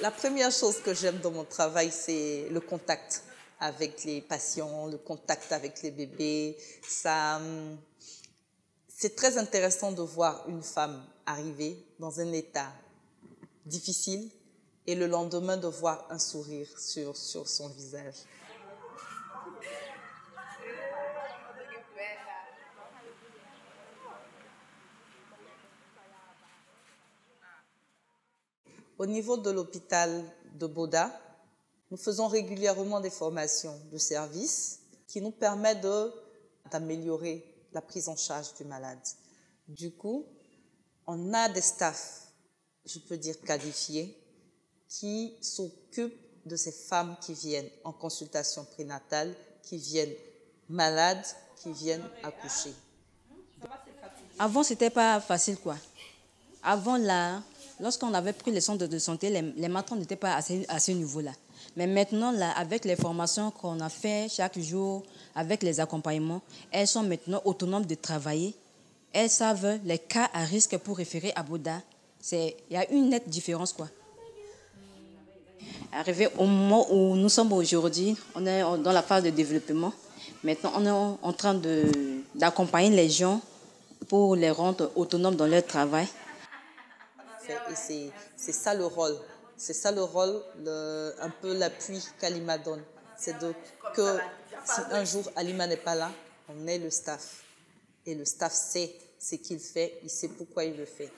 La première chose que j'aime dans mon travail, c'est le contact avec les patients, le contact avec les bébés. Ça, hum, c'est très intéressant de voir une femme arriver dans un état difficile et le lendemain de voir un sourire sur, sur son visage. Au niveau de l'hôpital de Boda, nous faisons régulièrement des formations de service qui nous permettent d'améliorer la prise en charge du malade. Du coup, on a des staffs, je peux dire qualifiés, qui s'occupent de ces femmes qui viennent en consultation prénatale, qui viennent malades, qui viennent accoucher. Avant, c'était pas facile, quoi. Avant, là, lorsqu'on avait pris les centres de santé, les, les matrons n'étaient pas à ce, niveau-là. Mais maintenant, avec les formations qu'on a fait chaque jour, avec les accompagnements, elles sont maintenant autonomes de travailler. Elles savent les cas à risque pour référer à Bouddha. Il y a une nette différence. Arrivé au moment où nous sommes aujourd'hui, on est dans la phase de développement. Maintenant, on est en train d'accompagner les gens pour les rendre autonomes dans leur travail. Et c'est ça le rôle. C'est ça le rôle, un peu l'appui qu'Alima donne. C'est que si un jour Alima n'est pas là, on est le staff. Et le staff sait ce qu'il fait, il sait pourquoi il le fait.